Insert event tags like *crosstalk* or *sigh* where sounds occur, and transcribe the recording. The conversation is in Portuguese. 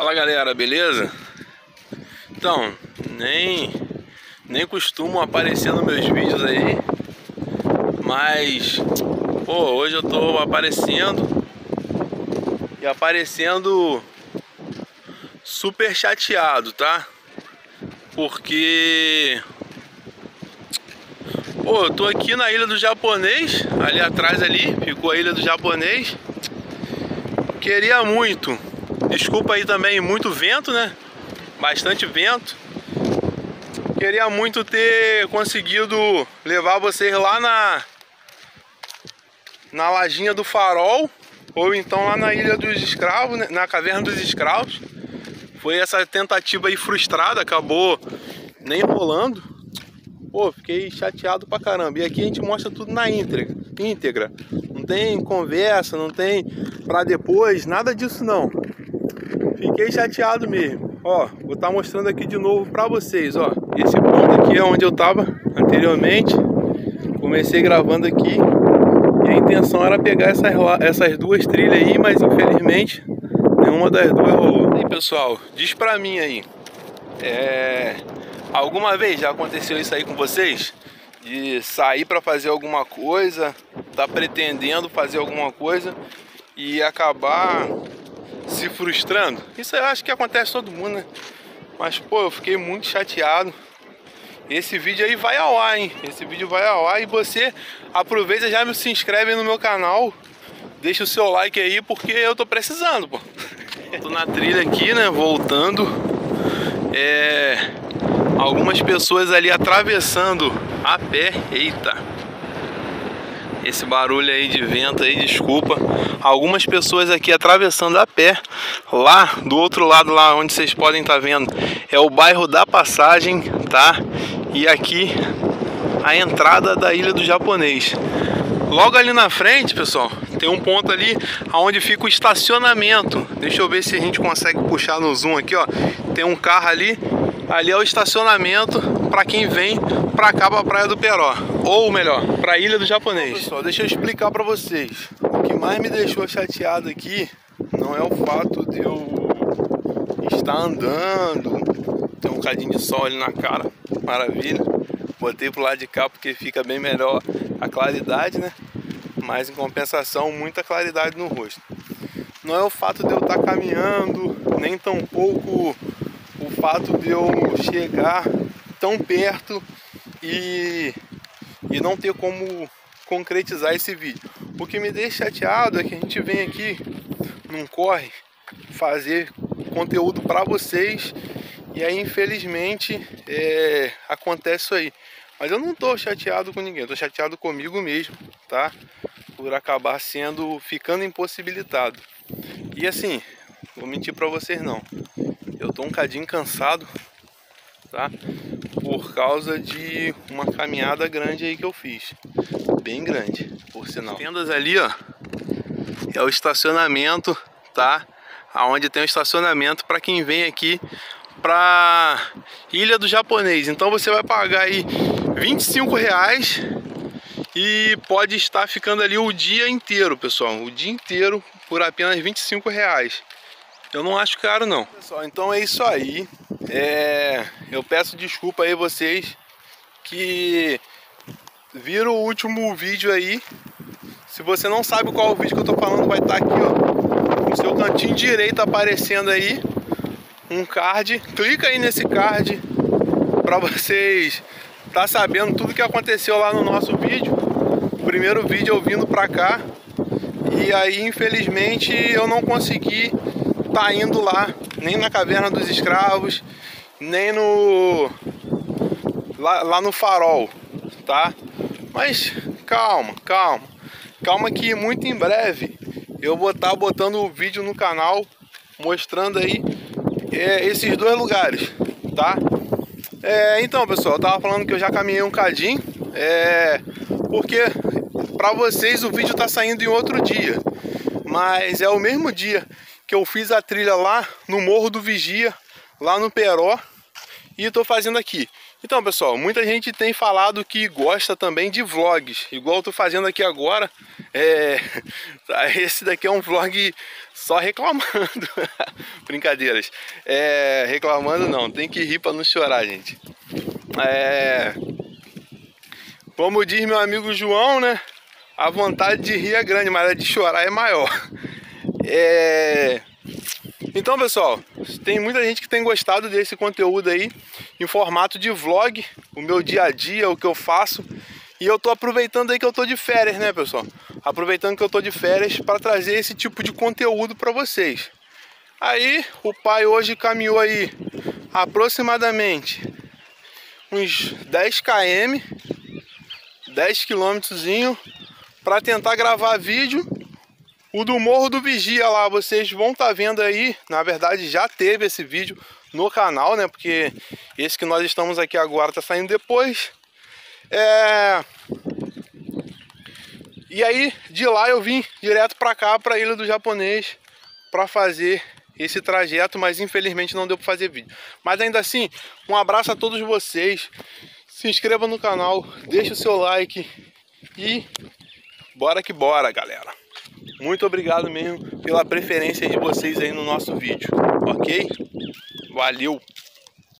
Fala galera, beleza? Então, nem, nem costumo aparecer nos meus vídeos aí Mas, pô, hoje eu tô aparecendo E aparecendo super chateado, tá? Porque Pô, eu tô aqui na ilha do japonês Ali atrás ali, ficou a ilha do japonês Queria muito Desculpa aí também, muito vento, né? Bastante vento. Queria muito ter conseguido levar vocês lá na na lajinha do farol ou então lá na ilha dos escravos, né? na caverna dos escravos. Foi essa tentativa aí frustrada, acabou nem rolando. Pô, fiquei chateado pra caramba. E aqui a gente mostra tudo na íntegra. íntegra. Tem conversa, não tem pra depois, nada disso não. Fiquei chateado mesmo. Ó, vou estar tá mostrando aqui de novo para vocês, ó. Esse ponto aqui é onde eu tava anteriormente. Comecei gravando aqui. E a intenção era pegar essas, essas duas trilhas aí, mas infelizmente nenhuma das duas rolou. E pessoal, diz pra mim aí. É... Alguma vez já aconteceu isso aí com vocês? De sair para fazer alguma coisa, tá pretendendo fazer alguma coisa e acabar se frustrando. Isso eu acho que acontece todo mundo, né? Mas, pô, eu fiquei muito chateado. Esse vídeo aí vai ao ar, hein? Esse vídeo vai ao ar e você aproveita já me se inscreve no meu canal. Deixa o seu like aí porque eu tô precisando, pô. tô na trilha aqui, né? Voltando. É... Algumas pessoas ali atravessando a pé. Eita! Esse barulho aí de vento aí, desculpa. Algumas pessoas aqui atravessando a pé. Lá do outro lado, lá onde vocês podem estar tá vendo, é o bairro da Passagem, tá? E aqui a entrada da Ilha do Japonês. Logo ali na frente, pessoal, tem um ponto ali onde fica o estacionamento. Deixa eu ver se a gente consegue puxar no zoom aqui, ó. Tem um carro ali. Ali é o estacionamento para quem vem para cá para a Praia do Peró, ou melhor, para a Ilha do Japonês. Pessoal, deixa eu explicar para vocês. O que mais me deixou chateado aqui não é o fato de eu estar andando, tem um cadinho de sol ali na cara, maravilha. Botei pro lado de cá porque fica bem melhor a claridade, né? Mas em compensação, muita claridade no rosto. Não é o fato de eu estar caminhando, nem tampouco o fato de eu chegar tão perto e, e não ter como concretizar esse vídeo. O que me deixa chateado é que a gente vem aqui, não corre, fazer conteúdo para vocês e aí infelizmente é, acontece isso aí. Mas eu não tô chateado com ninguém, tô chateado comigo mesmo, tá? Por acabar sendo, ficando impossibilitado. E assim, vou mentir para vocês não. Eu tô um cadinho cansado, tá? por causa de uma caminhada grande aí que eu fiz. Bem grande, por sinal. Tendas ali, ó, é o estacionamento, tá? Aonde tem o estacionamento para quem vem aqui para Ilha do Japonês. Então você vai pagar aí 25 reais e pode estar ficando ali o dia inteiro, pessoal. O dia inteiro por apenas 25 reais. Eu não acho caro não. Pessoal, então é isso aí. É, eu peço desculpa aí vocês que viram o último vídeo aí. Se você não sabe qual é o vídeo que eu tô falando, vai estar tá aqui, ó, no seu cantinho direito aparecendo aí um card. Clica aí nesse card para vocês tá sabendo tudo que aconteceu lá no nosso vídeo. Primeiro vídeo eu vindo pra cá e aí infelizmente eu não consegui tá indo lá, nem na caverna dos escravos, nem no lá, lá no farol, tá? Mas calma, calma, calma que muito em breve eu vou estar tá botando o vídeo no canal mostrando aí é, esses dois lugares, tá? É, então pessoal, eu tava falando que eu já caminhei um cadinho, é, porque para vocês o vídeo tá saindo em outro dia, mas é o mesmo dia que eu fiz a trilha lá no Morro do Vigia, lá no Peró, e estou fazendo aqui. Então, pessoal, muita gente tem falado que gosta também de vlogs, igual eu fazendo aqui agora. É... *laughs* Esse daqui é um vlog só reclamando. *laughs* Brincadeiras. É... Reclamando não, tem que rir para não chorar, gente. É... Como diz meu amigo João, né? A vontade de rir é grande, mas a de chorar é maior. *laughs* É... Então, pessoal, tem muita gente que tem gostado desse conteúdo aí em formato de vlog, o meu dia a dia, o que eu faço. E eu tô aproveitando aí que eu tô de férias, né, pessoal? Aproveitando que eu tô de férias para trazer esse tipo de conteúdo para vocês. Aí, o pai hoje caminhou aí aproximadamente uns 10 km, 10 quilômetrozinho para tentar gravar vídeo o do Morro do Vigia lá, vocês vão estar tá vendo aí, na verdade já teve esse vídeo no canal, né? Porque esse que nós estamos aqui agora tá saindo depois. É... E aí, de lá eu vim direto para cá, para a Ilha do Japonês, para fazer esse trajeto, mas infelizmente não deu para fazer vídeo. Mas ainda assim, um abraço a todos vocês. Se inscreva no canal, deixe o seu like e bora que bora, galera. Muito obrigado mesmo pela preferência de vocês aí no nosso vídeo, ok? Valeu!